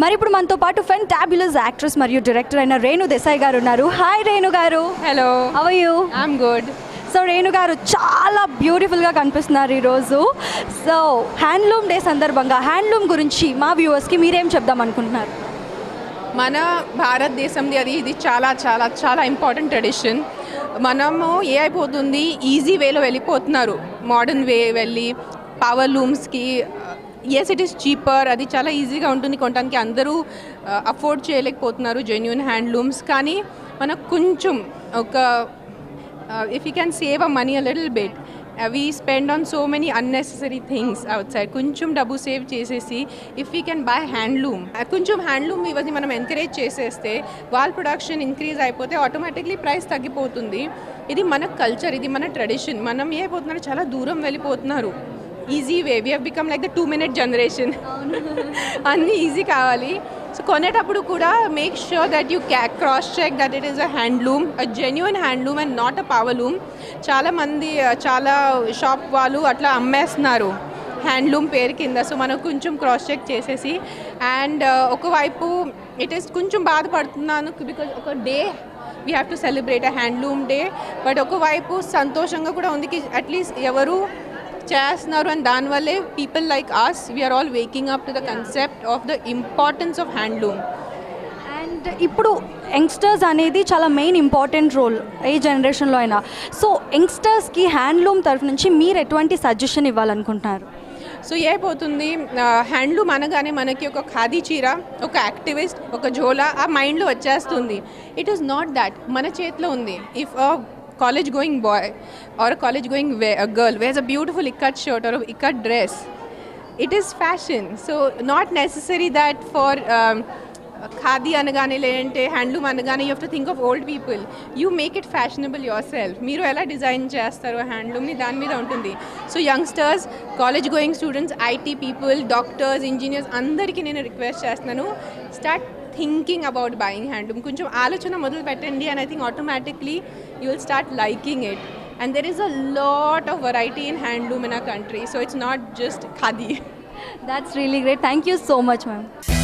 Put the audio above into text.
మరి ఇప్పుడు మనతో పాటు ఫెన్ టాబ్యులస్ యాక్ట్రెస్ మరియు డైరెక్టర్ అయిన రేణు దేశాయ్ గారు ఉన్నారు. హాయ్ రేణు గారు. Hello how are you I'm good so Renu గారు చాలా బ్యూటిఫుల్గా కనిపిస్తున్నారు ఈరోజు సో హ్యాండ్లూమ్ డే సందర్భంగా హ్యాండ్లూమ్ గురించి మా వ్యూవర్స్కి మీరేం చెప్దాం అనుకుంటున్నారు? మన భారతదేశంది అది ఇది చాలా చాలా చాలా ఇంపార్టెంట్ ట్రెడిషన్ మనము ఏ అయిపోతుంది ఈజీ వేలో వెళ్ళిపోతున్నారు. మోడర్న్ వే వెళ్ళి పవర్ లూమ్స్కి ఎస్ ఇట్ ఈస్ చీపర్ అది చాలా ఈజీగా ఉంటుంది కొనడానికి అందరూ అఫోర్డ్ చేయలేకపోతున్నారు జెన్యున్ హ్యాండ్లూమ్స్ కానీ మనకు కొంచెం ఒక if you can save a money a little bit we spend on so many unnecessary things outside కొంచెం డబ్బు సేవ్ చేసేసి if you can buy handloom కొంచెం హ్యాండ్లూమ్ ఇవన్నీ మనం ఎంకరేజ్ చేసేస్తే వాళ్ళ ప్రొడక్షన్ ఇంక్రీజ్ అయిపోతే ఆటోమేటిక్లీ ప్రైస్ తగ్గిపోతుంది. ఇది మన కల్చర్ ఇది మన ట్రెడిషన్ మనం ఏ అయిపోతున్నారు చాలా దూరం వెళ్ళిపోతున్నారు. Easy way we have become like the two minute generation అన్నీ ఈజీ కావాలి. సో కొనేటప్పుడు కూడా make sure that you can cross check that it is a handloom a genuine handloom and not a powerloom చాలామంది చాలా shop వాళ్ళు అట్లా అమ్మేస్తున్నారు handloom పేరు కింద. సో మనం కొంచెం క్రాస్ చెక్ చేసేసి అండ్ ఒకవైపు ఇట్ ఈస్ కొంచెం బాధపడుతున్నాను బికాజ్ ఒక day we have to celebrate a handloom day but ఒకవైపు సంతోషంగా కూడా ఉంది కి అట్లీస్ట్ ఎవరు చేస్తున్నారు అండ్ దానివల్లే people like us we're all waking up to the concept of the importance of handloom and ఇప్పుడు యంగ్స్టర్స్ అనేది చాలా మెయిన్ ఇంపార్టెంట్ రోల్ ఏ జనరేషన్లో అయినా. సో యంగ్స్టర్స్కి హ్యాండ్లూమ్ తరఫు నుంచి మీరు ఎటువంటి సజెషన్ ఇవ్వాలనుకుంటున్నారు? సో ఏపోతుంది హ్యాండ్లూమ్ అనగానే మనకి ఒక ఖాదీ చీర ఒక యాక్టివిస్ట్ ఒక జోలా ఆ మైండ్లో వచ్చేస్తుంది. ఇట్ ఈస్ నాట్ దాట్ మన చేతిలో ఉంది. If college going boy or college going way girl wears a beautiful ikat shirt or ikat dress it is fashion so not necessary that for khadi అనగానే లేదంటే handloom అనగానే you have to think of old people you make it fashionable yourself మీరు ఎలా design చేస్తారు హ్యాండ్లూమ్ని దాని మీద ఉంటుంది so youngsters college going students IT people doctors engineers అందరికీ నేను రిక్వెస్ట్ చేస్తున్నాను start thinking about buying handloom కొంచెం ఆలోచన మొదలు పెట్టండి and I think automatically you will start liking it and there is a lot of variety in handloom in a country so it's not just khadi that's really great thank you so much ma'am